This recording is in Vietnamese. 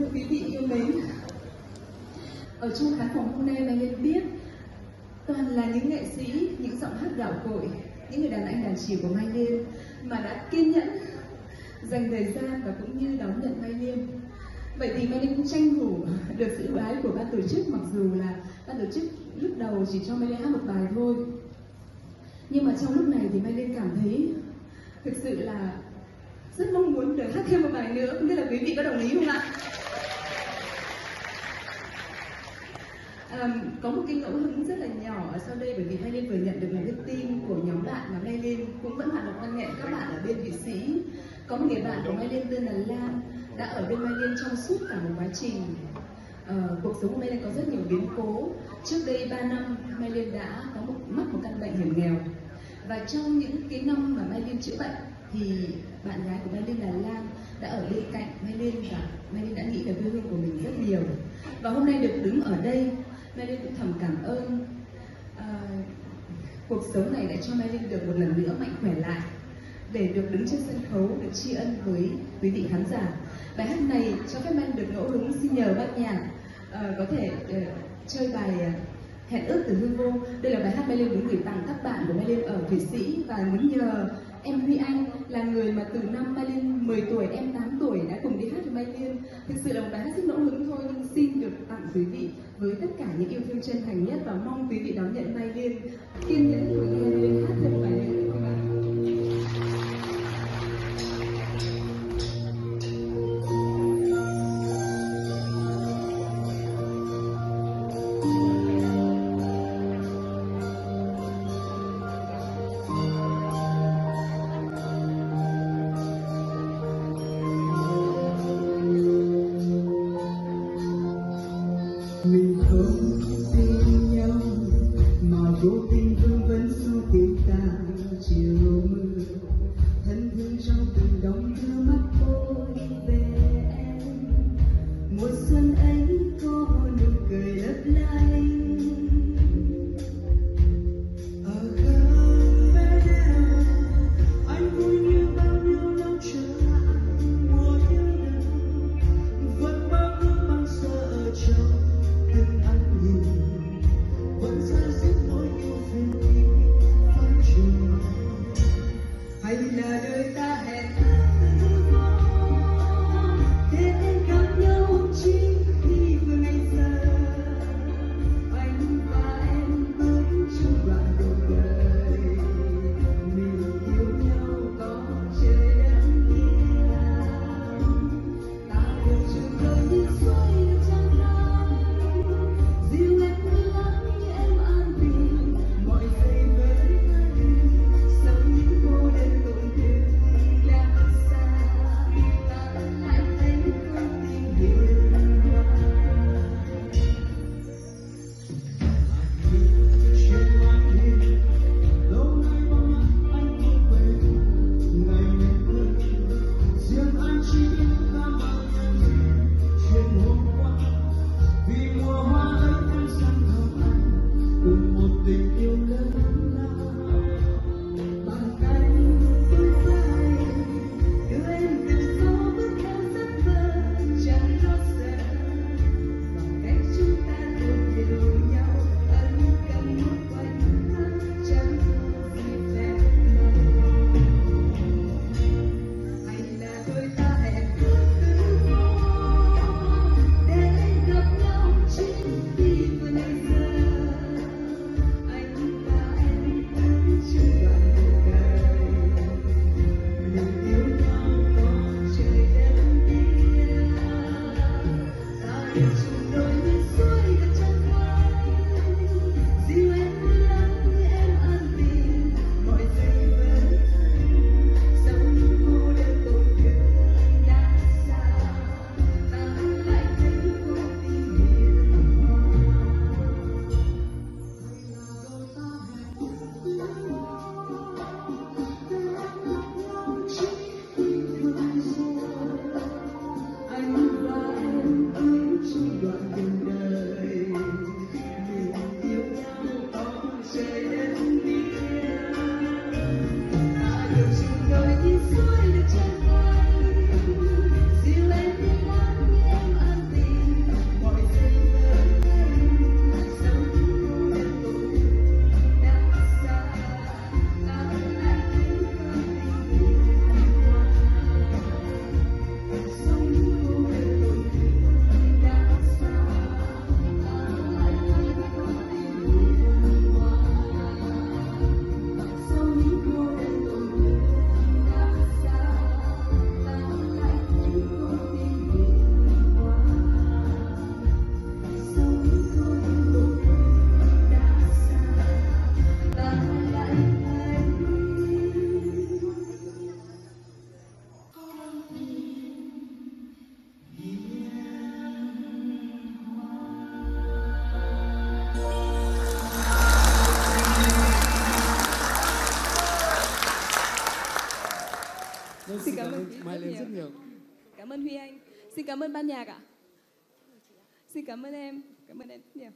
thưa quý vị yêu mến. Ở trong khán phòng hôm nay, mai liên biết toàn là những nghệ sĩ, những giọng hát gạo cội, những người đàn anh đàn chị của mai liên mà đã kiên nhẫn, dành thời gian và cũng như đón nhận mai liên. Vậy thì mai liên cũng tranh thủ được sự ưu ái của ban tổ chức, mặc dù là ban tổ chức lúc đầu chỉ cho mai liên hát một bài thôi. Nhưng mà trong lúc này thì mai liên cảm thấy thực sự là rất mong muốn được hát thêm một bài nữa. Không biết là quý vị có đồng ý không ạ? Um, có một cái ngẫu hứng rất là nhỏ ở sau đây bởi vì Mai Liên vừa nhận được một cái tin của nhóm bạn mà Mai Liên cũng vẫn hoạt động văn nghệ. Các bạn ở bên Thụy Sĩ có một người bạn của Mai Liên tên là Lan đã ở bên Mai Liên trong suốt cả một quá trình. Uh, cuộc sống của Mai Liên có rất nhiều biến cố. Trước đây 3 năm Mai Liên đã có một mắc một căn bệnh hiểm nghèo. Và trong những cái năm mà Mai Liên chữa bệnh thì bạn gái của Mai Liên là Lan đã ở bên cạnh Mai Liên và Mai Liên đã nghĩ về quê hương của mình rất nhiều. Và hôm nay được đứng ở đây Mai Linh cũng thầm cảm ơn. À, cuộc sống này đã cho Mai Linh được một lần nữa mạnh khỏe lại để được đứng trên sân khấu được tri ân với quý vị khán giả. Bài hát này cho phép anh được ngẫu hứng xin nhờ ban nhạc à, có thể uh, chơi bài uh, hẹn ước từ hương vô. Đây là bài hát Mai Linh muốn gửi tặng các bạn của Mai Linh ở Thụy Sĩ và muốn nhờ em Huy Anh là người mà từ năm Mai Liên 10 tuổi, em 8 tuổi đã cùng đi hát với Mai Liên thực sự là một bài hát rất ngẫu hứng thôi, nhưng xin được tặng quý vị với tất cả những yêu thương chân thành nhất và mong quý vị đón nhận Mai Liên kiên nhẫn của Mai Liên hát thêm bài mình không tin nhau mà vô tình thương vẫn suốt tim ta chiều mưa thân thương trong từng đóng đưa mắt tôi về em mùa xuân ấy Vâng, Xin cảm ơn Mai Liên rất nhiều. Cảm ơn Huy Anh. Xin cảm ơn ban nhạc ạ. Xin cảm ơn em. Cảm ơn em rất nhiều.